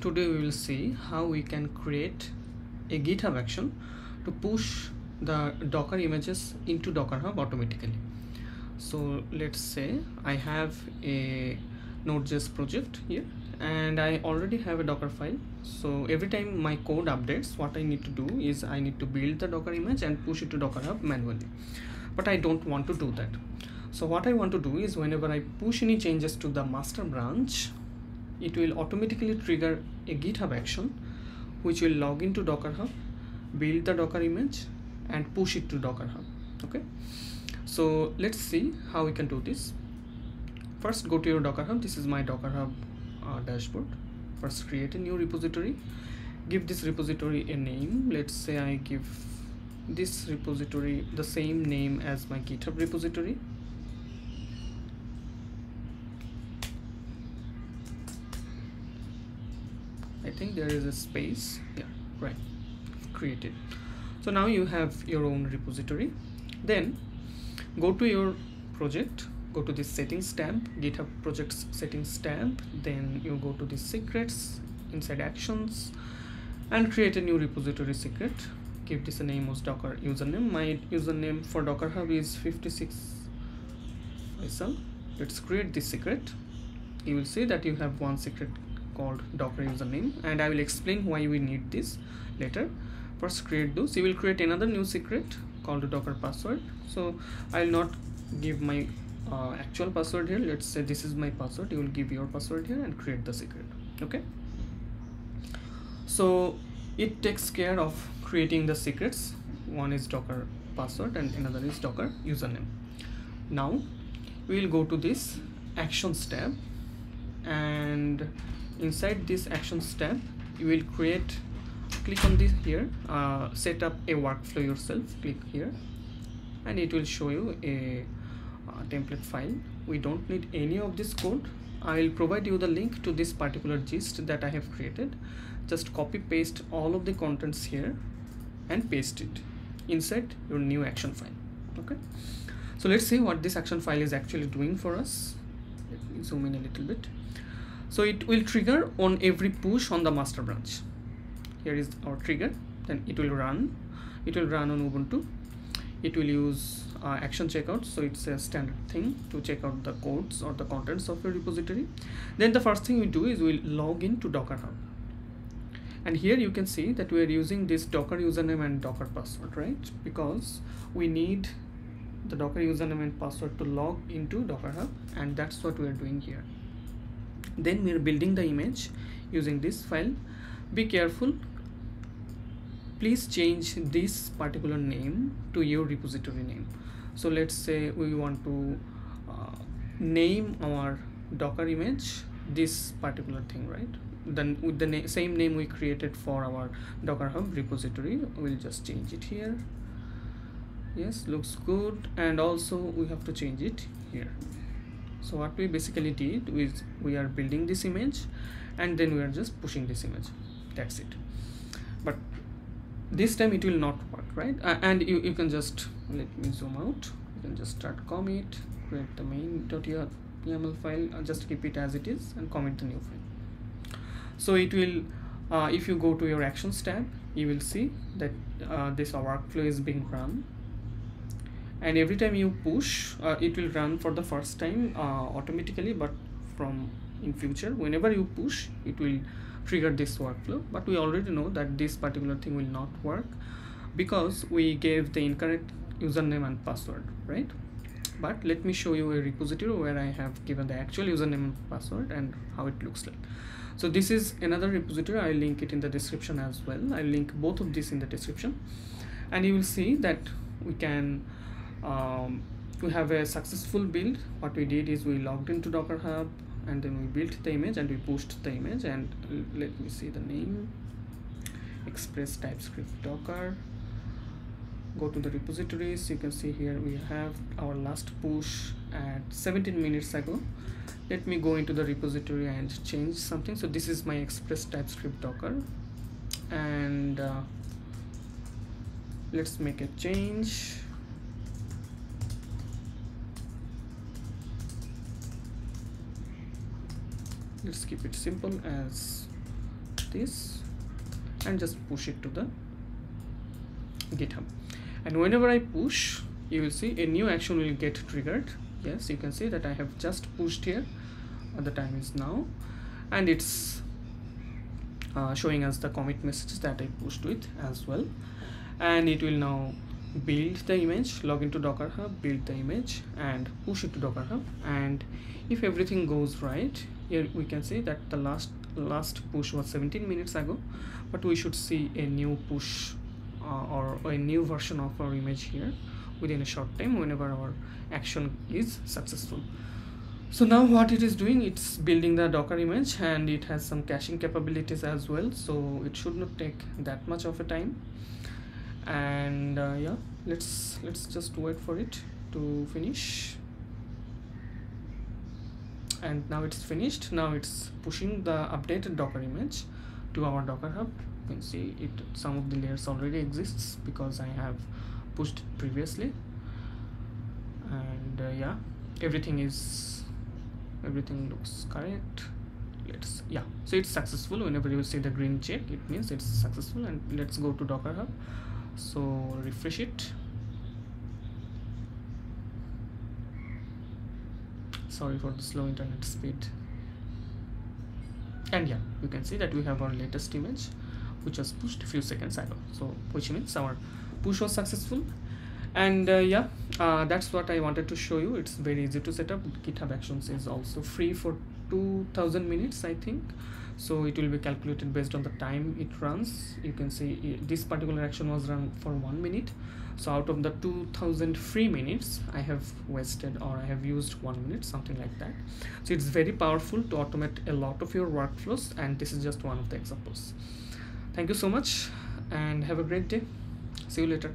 today we will see how we can create a github action to push the docker images into docker hub automatically. So let's say i have a node.js project here and i already have a docker file. So every time my code updates what i need to do is i need to build the docker image and push it to docker hub manually. But i don't want to do that. So what i want to do is whenever i push any changes to the master branch it will automatically trigger a github action which will log into docker hub build the docker image and push it to docker hub okay? So let's see how we can do this. First go to your docker hub. This is my docker hub uh, dashboard. First create a new repository. Give this repository a name. Let's say i give this repository the same name as my github repository I think there is a space. Yeah. Right. Created so now you have your own repository. Then go to your project. Go to this settings tab github projects settings tab then you go to the secrets inside actions and create a new repository secret. Give this a name as docker username. My username for docker hub is 56 Faisal. let's create this secret. You will see that you have one secret called docker username and i will explain why we need this later. First create those you will create another new secret called docker password. So i will not give my uh, actual password here. Let's say this is my password. You will give your password here and create the secret. Okay? So it takes care of creating the secrets. One is docker password and another is docker username. Now we will go to this actions tab and inside this actions tab you will create click on this here uh, set up a workflow yourself click here and it will show you a uh, template file. We don't need any of this code. I'll provide you the link to this particular gist that I have created. Just copy paste all of the contents here and paste it inside your new action file okay? So let's see what this action file is actually doing for us. Let me zoom in a little bit so it will trigger on every push on the master branch. Here is our trigger. Then it will run. It will run on ubuntu. It will use uh, action checkout. So it's a standard thing to check out the codes or the contents of your repository. Then the first thing we do is we'll log into docker hub. And here you can see that we are using this docker username and docker password right? Because we need the docker username and password to log into docker hub and that's what we are doing here then we are building the image using this file. Be careful. Please change this particular name to your repository name. So let's say we want to uh, name our docker image this particular thing right? Then with the na same name we created for our docker hub repository. We'll just change it here. Yes looks good. And also we have to change it here so what we basically did is we are building this image and then we are just pushing this image. That's it. But this time it will not work right? Uh, and you, you can just let me zoom out. You can just start commit create the main.yml file uh, just keep it as it is and commit the new file. So it will uh, if you go to your actions tab you will see that uh, this workflow is being run and every time you push uh, it will run for the first time uh, automatically but from in future whenever you push it will trigger this workflow. But we already know that this particular thing will not work because we gave the incorrect username and password right? But let me show you a repository where I have given the actual username and password and how it looks like. So this is another repository. I'll link it in the description as well. I'll link both of these in the description. And you will see that we can um, we have a successful build. What we did is we logged into docker hub and then we built the image and we pushed the image and let me see the name. Express typescript docker. Go to the repositories. You can see here we have our last push at 17 minutes ago. Let me go into the repository and change something. So this is my express typescript docker. And uh, let's make a change let's keep it simple as this and just push it to the github. And whenever i push you will see a new action will get triggered. Yes you can see that i have just pushed here. Uh, the time is now. And it's uh, showing us the commit messages that i pushed with as well. And it will now build the image log into docker hub build the image and push it to docker hub. And if everything goes right here we can see that the last last push was 17 minutes ago but we should see a new push uh, or a new version of our image here within a short time whenever our action is successful. So now what it is doing it's building the docker image and it has some caching capabilities as well so it should not take that much of a time. And uh, yeah let's let's just wait for it to finish and now it's finished. Now it's pushing the updated docker image to our docker hub. You can see it some of the layers already exists because i have pushed previously. And uh, yeah everything is everything looks correct. Let's yeah. So it's successful whenever you see the green check it means it's successful and let's go to docker hub. So refresh it sorry for the slow internet speed. And yeah you can see that we have our latest image which was pushed a few seconds ago. So which means our push was successful. And uh, yeah uh, that's what I wanted to show you. It's very easy to set up. GitHub Actions is also free for 2000 minutes I think so it will be calculated based on the time it runs. You can see eh, this particular action was run for one minute. So out of the 2000 free minutes I have wasted or I have used one minute something like that. So it's very powerful to automate a lot of your workflows and this is just one of the examples. Thank you so much and have a great day. See you later